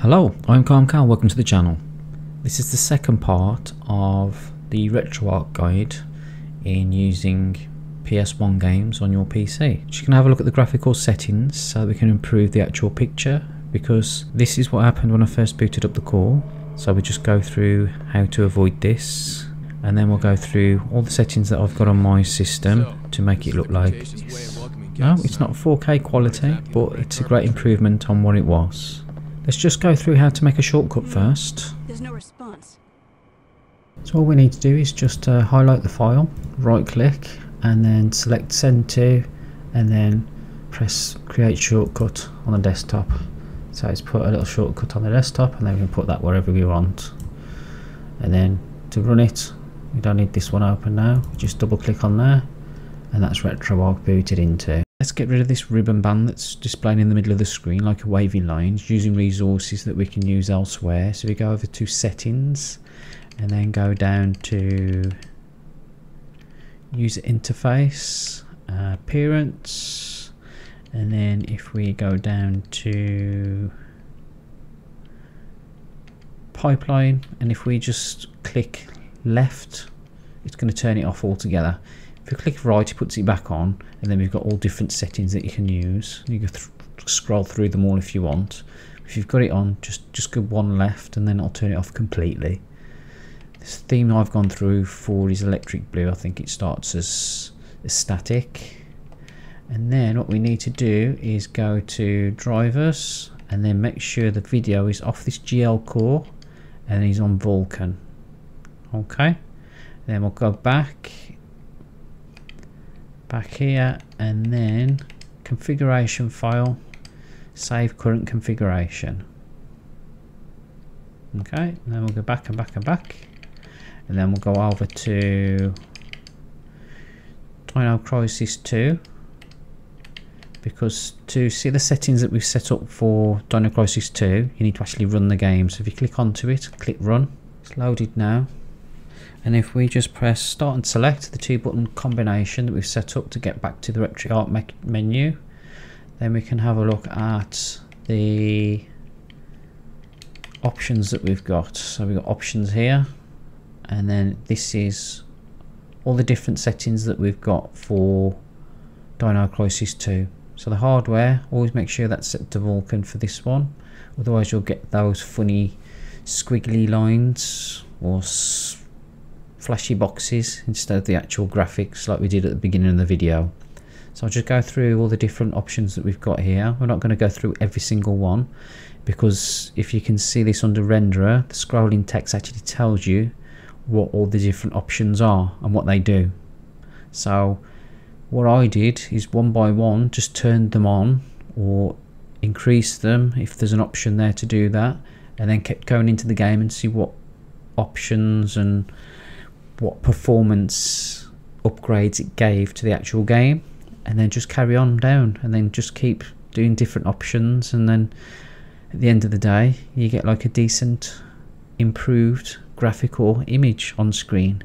Hello, I'm Calm Cal, welcome to the channel. This is the second part of the RetroArch guide in using PS1 games on your PC. Just going to have a look at the graphical settings so we can improve the actual picture because this is what happened when I first booted up the core. So we just go through how to avoid this and then we'll go through all the settings that I've got on my system to make it look like this. No, it's not 4K quality, but it's a great improvement on what it was. Let's just go through how to make a shortcut first. There's no response. So all we need to do is just uh, highlight the file, right click and then select send to and then press create shortcut on the desktop. So it's put a little shortcut on the desktop and then we can put that wherever we want. And then to run it, we don't need this one open now, we just double click on there and that's RetroArch booted into. Let's get rid of this ribbon band that's displaying in the middle of the screen like a wavy line using resources that we can use elsewhere. So we go over to settings and then go down to user interface, uh, appearance and then if we go down to pipeline and if we just click left it's going to turn it off altogether if you click right, it puts it back on, and then we've got all different settings that you can use. You can th scroll through them all if you want. If you've got it on, just just go one left, and then I'll turn it off completely. This theme I've gone through for is electric blue. I think it starts as, as static. And then what we need to do is go to drivers, and then make sure the video is off this GL core, and he's on Vulkan. Okay. Then we'll go back back here and then configuration file save current configuration. Okay and then we'll go back and back and back and then we'll go over to Dino Crisis 2 because to see the settings that we've set up for Dino Crisis 2 you need to actually run the game. So if you click onto it click run. It's loaded now and if we just press start and select the two button combination that we've set up to get back to the RetroArch menu then we can have a look at the options that we've got. So we've got options here and then this is all the different settings that we've got for Dino Crisis 2 so the hardware always make sure that's set to Vulkan for this one. Otherwise you'll get those funny squiggly lines or flashy boxes instead of the actual graphics like we did at the beginning of the video. So I'll just go through all the different options that we've got here. We're not going to go through every single one because if you can see this under renderer, the scrolling text actually tells you what all the different options are and what they do. So what I did is one by one just turned them on or increase them if there's an option there to do that and then kept going into the game and see what options and what performance upgrades it gave to the actual game and then just carry on down and then just keep doing different options and then at the end of the day you get like a decent improved graphical image on screen.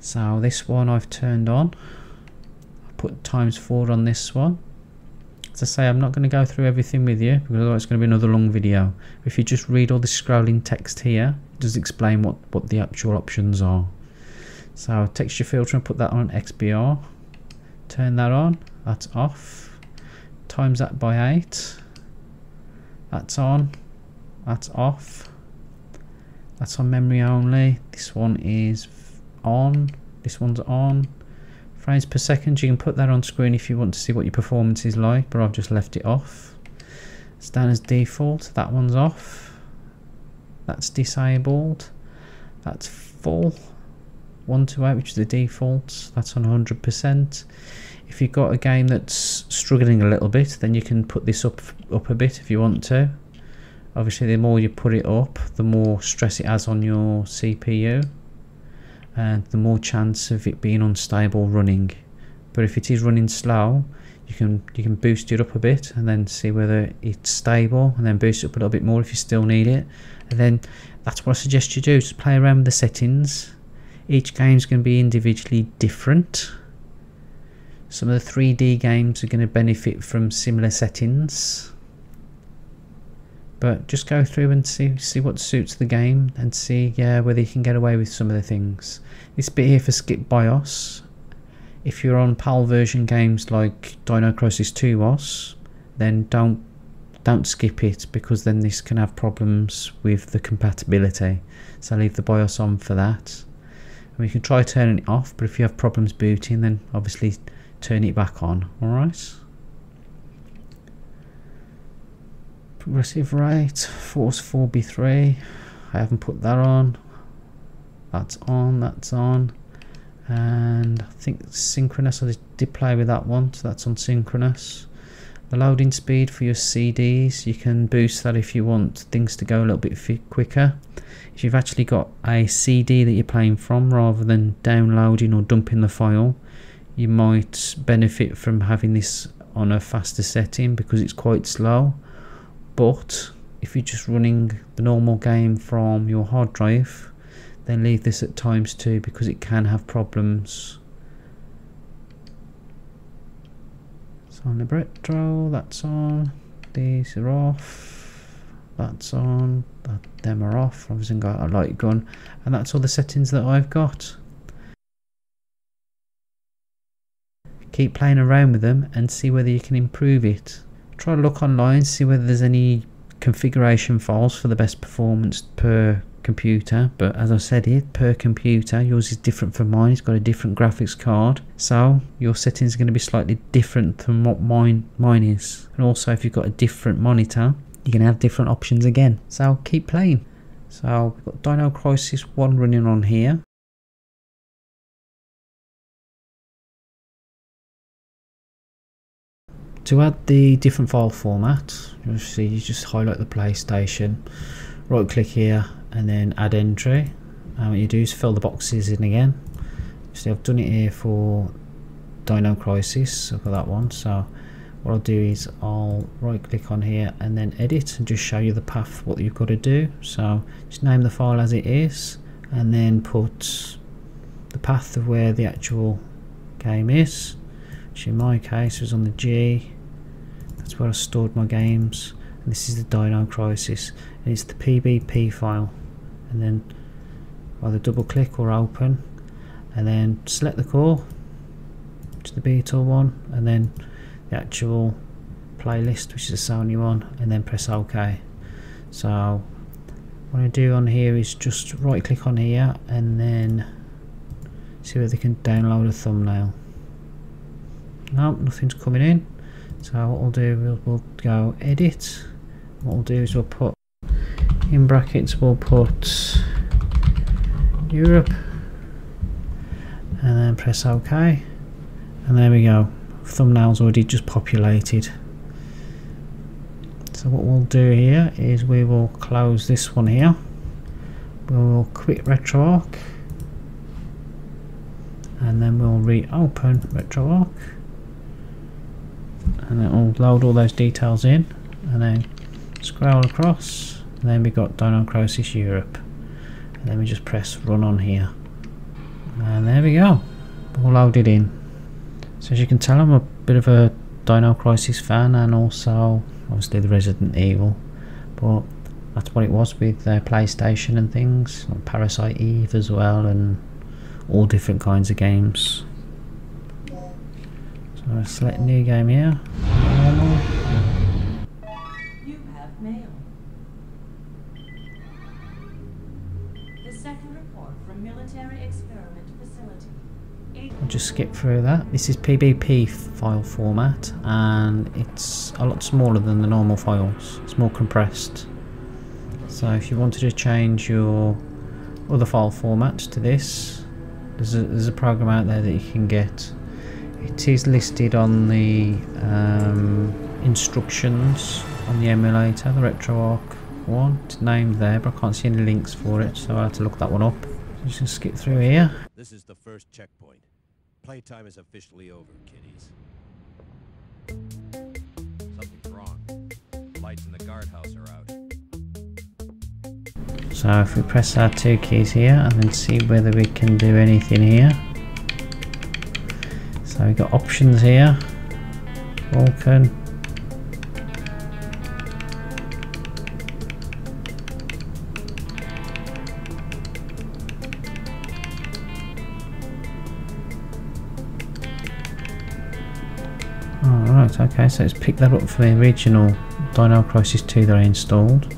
So this one I've turned on. I put times 4 on this one I say I'm not going to go through everything with you because otherwise it's going to be another long video if you just read all the scrolling text here it does explain what, what the actual options are. So texture filter and put that on XBR. Turn that on. That's off. Times that by 8. That's on. That's off. That's on memory only. This one is on. This one's on. Frames per second, you can put that on screen if you want to see what your performance is like, but I've just left it off. As default. That one's off. That's disabled. That's full. 128 which is the default that's on 100% if you've got a game that's struggling a little bit then you can put this up up a bit if you want to. Obviously the more you put it up the more stress it has on your CPU and the more chance of it being unstable running. But if it is running slow you can you can boost it up a bit and then see whether it's stable and then boost it up a little bit more if you still need it. And then that's what I suggest you do just play around with the settings. Each game is going to be individually different. Some of the 3D games are going to benefit from similar settings but just go through and see see what suits the game and see yeah, whether you can get away with some of the things. This bit here for skip BIOS, if you're on PAL version games like Dino Crisis 2 was, then don't don't skip it because then this can have problems with the compatibility. So leave the BIOS on for that. And we can try turning it off, but if you have problems booting, then obviously turn it back on. Alright. Progressive rate, force 4B3. I haven't put that on. That's on, that's on. And I think synchronous, I did play with that one, so that's on synchronous. The loading speed for your CDs, you can boost that if you want things to go a little bit quicker. If you've actually got a CD that you're playing from rather than downloading or dumping the file, you might benefit from having this on a faster setting because it's quite slow. But if you're just running the normal game from your hard drive, then leave this at times two because it can have problems. So on libretro, that's on, these are off, that's on, that, them are off, obviously got a light gun, and that's all the settings that I've got. Keep playing around with them and see whether you can improve it. Try to look online, see whether there's any configuration files for the best performance per computer but as I said here per computer yours is different from mine it's got a different graphics card so your settings are going to be slightly different from what mine mine is. And also if you've got a different monitor you can have different options again. So keep playing. So we've got Dino Crisis 1 running on here to add the different file format you'll see you just highlight the PlayStation right click here and then add entry. And what you do is fill the boxes in again. See I've done it here for Dino Crisis I've got that one. So what I'll do is I'll right click on here and then edit and just show you the path what you've got to do. So just name the file as it is and then put the path of where the actual game is which in my case was on the G that's where I stored my games. And this is the Dino Crisis. And it's the PBP file. And then either double click or open. And then select the core to the Beetle one. And then the actual playlist which is a Sony one. And then press OK. So what I do on here is just right click on here and then see whether they can download a thumbnail. No nothing's coming in so what we'll do we'll, we'll go edit. What we'll do is we'll put in brackets we'll put Europe. And then press OK. And there we go. Thumbnails already just populated. So what we'll do here is we will close this one here. We will quit RetroArch. And then we'll reopen RetroArch and it will load all those details in and then scroll across and then we got Dino Crisis Europe. And then we just press run on here. And there we go. All loaded in. So as you can tell I'm a bit of a Dino Crisis fan and also obviously the Resident Evil. But that's what it was with uh, PlayStation and things Parasite Eve as well and all different kinds of games I select new game here just skip through that. This is PBP file format and it's a lot smaller than the normal files. It's more compressed. So if you wanted to change your other file format to this, there's a, there's a program out there that you can get. It is listed on the um, instructions on the emulator, the RetroArch one. It's named there, but I can't see any links for it, so I'll have to look that one up. Just skip through here. This is the first checkpoint. Playtime is officially over, kiddies. Something's wrong. The lights in the guardhouse are out. So if we press our two keys here and then see whether we can do anything here. So we've got options here. Vulkan. Alright, okay, so let's pick that up for the original Dino Crisis 2 that I installed.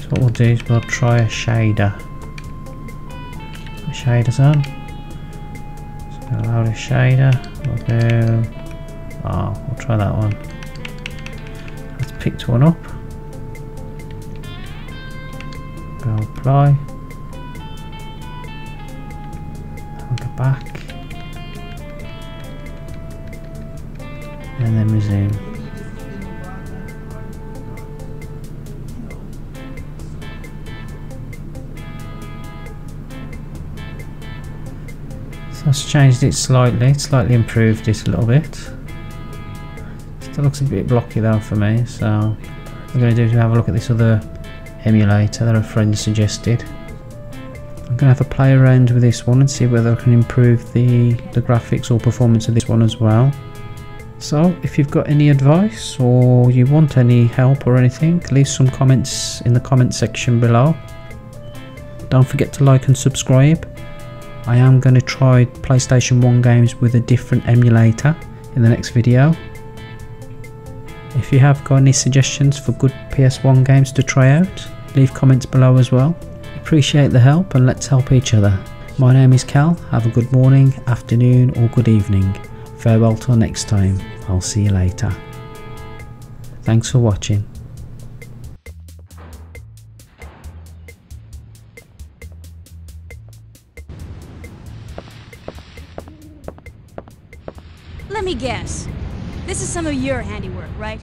So what we'll do is we'll try a shader. Shader's on. So we'll load a shader. Go. Oh, ah, we'll try that one. Let's picked one up. Go apply. I'll go back. And then resume. I've changed it slightly, slightly improved it a little bit. Still looks a bit blocky though for me, so what I'm going to do is have a look at this other emulator that a friend suggested. I'm going to have a play around with this one and see whether I can improve the, the graphics or performance of this one as well. So if you've got any advice or you want any help or anything, leave some comments in the comment section below. Don't forget to like and subscribe. I am going to try PlayStation 1 games with a different emulator in the next video. If you have got any suggestions for good PS1 games to try out, leave comments below as well. Appreciate the help and let's help each other. My name is Cal, have a good morning, afternoon or good evening. Farewell till next time, I'll see you later. Thanks for watching. Your handiwork, right?